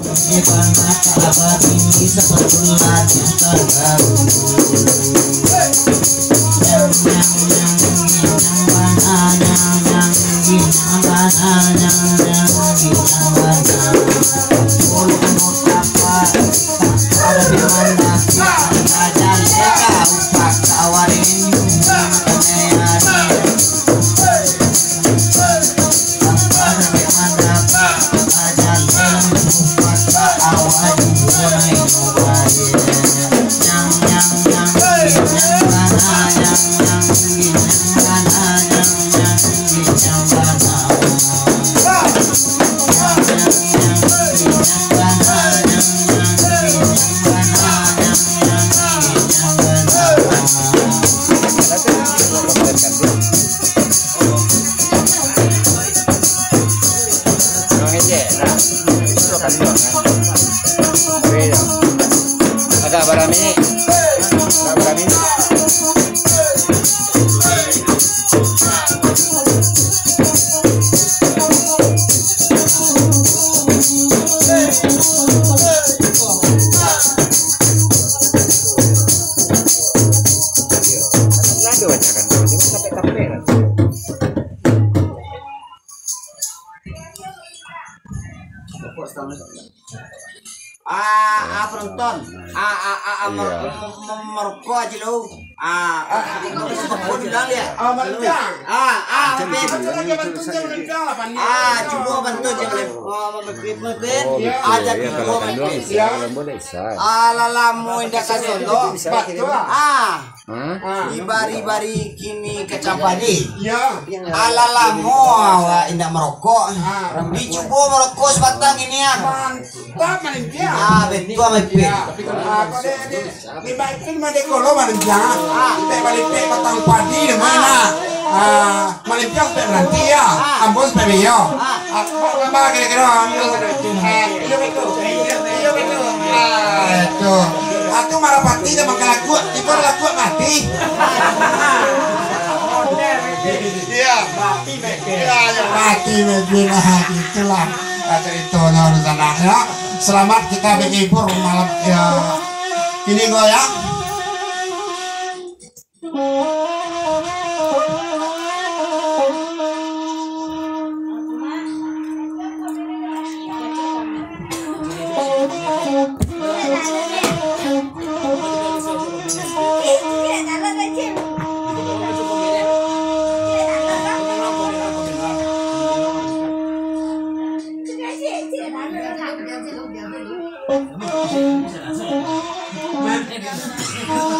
Depan mata apa tinggi seperti yang terbaru 下去咬 Ah, ah penonton. Ah, ah, ah, ah, mer Iya. mer- mer- merko aja lu. Ah, ah, ya. Ah. Ah, ah, bantu. Ada ya, dua kalau kan doang mepin. bisa, kalau boleh bisa. Ala lamu indah kasondo. Ah? Ah, ibari-bari kini ya. Awa indah merokok. Ah. Dicoba merokok sebatang ini ya. Mantap. Ah, betul kau dia dia mana kalau Malaysia. Ah, teh balik teh patang padi di mana? Ah, Malaysia sampai berhenti ya. Ambon sampai Mio. Ah, apa kira-kira? Ah, iya betul. Iya betul. Ah, itu. Aku marapati sama kalaku, tiba laku mati. Iya, mati Mekin. Iya, ya, mati Mekin. Ah, itulah ceritanya sana ya. Selamat kita berhibur malam ya. Ini gue ya. 谢谢大哥，谢谢大哥。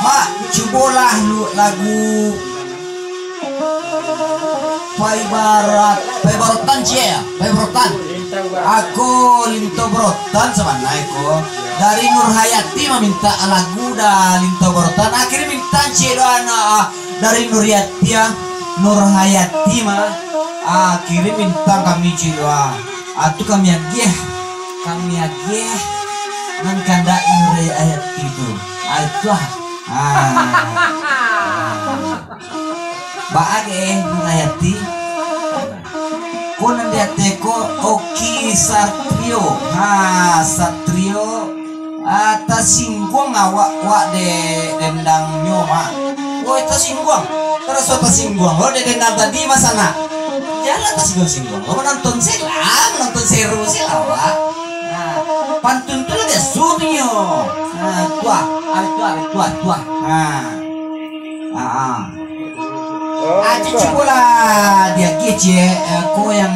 Mak cobalah lu lagu Pai Barat, Pai Barotan cie, Pai Barotan. Aku Linto Brotan sebenarnya aku dari Nur Hayati meminta lagu dari Linto Brotan akhirnya minta cie doa ah, dari Nur Hayati ya. Nur Hayati mah akhirnya minta kami cie doa atuh kami agih kami agih nan kanda Nur Hayati itu. Ah itu ah ah baage Nur Hayati ko Oki Satrio. Ha Satrio. Ata singguang awa wa de dendang nyoma. Wo ita singguang terus ata singguang lo de dendang tadi masana jalan ta singguang singguang lo menonton sila menonton seru sila wa. Nah pantun tuh dia Suryo nah tua ah tua tua tua ah ah ah Aji coba dia kece aku yang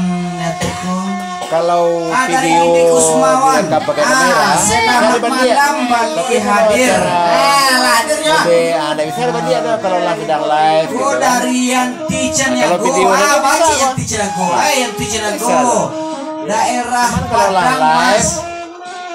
itu Kalau Ah, video pakai kamera, Ah, selamat malam Bali hadir. Eh, hadirnya. Lebih ada bisa ada kalau lah sedang live. Gitu kan. dari yang teacher yang video Ah, ada baca bisa, yang teacher yang go. Eh, yang teacher yang loh. Daerah Padang Mas.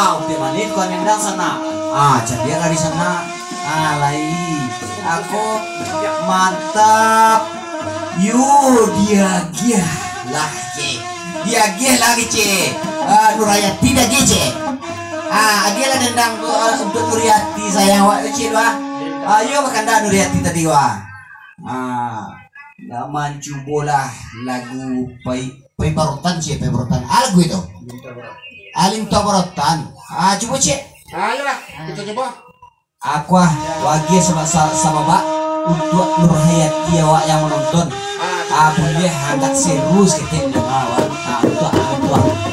Ah, Mane itu kerindang sana. Ah, jadi dia dari sana. Ah, lai. Aku mantap. Yu dia gia lah ce. Dia gia lagi ce. Ah, Nurayati dah gia ce. Ah, agi lah dendang uh, untuk Nuriyati sayang wa ce wa. Ayo makan dah Nuriyati tadi wa. Ah, Laman bola lagu pai pai barotan sih pai barotan lagu itu alim to barotan ah coba cek Ayo lah, kita coba. aku ah wagi sama sama, mbak untuk Nur Hayati awak yang menonton. Ah. Boleh hangat serius kita ah itu ah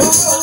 Deus.